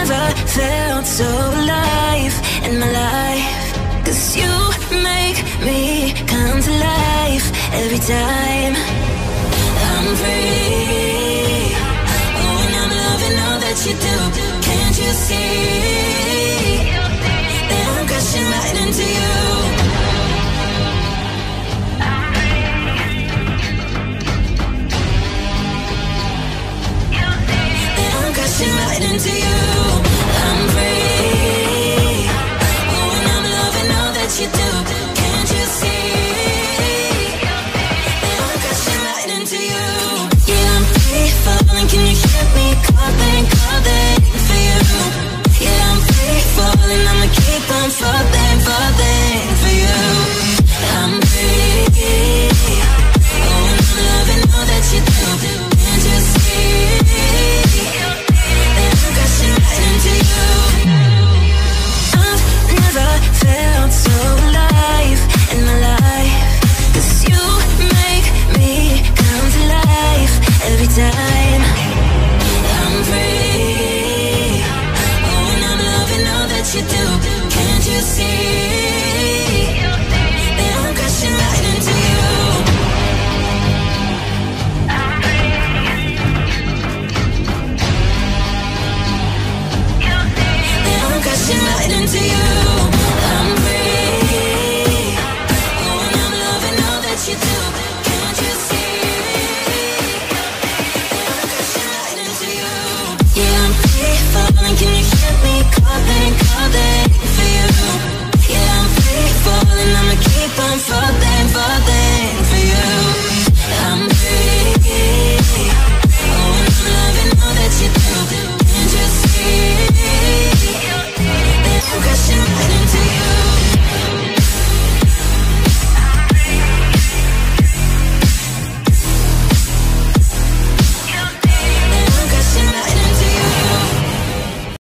never felt so alive in my life. Cause you make me come to life every time I'm free. Oh, and I'm loving all that you do. Can't you see that I'm crashing right into you? Crashing right into you. time. I'm free. Oh, and I'm loving all that you do. Can't you see?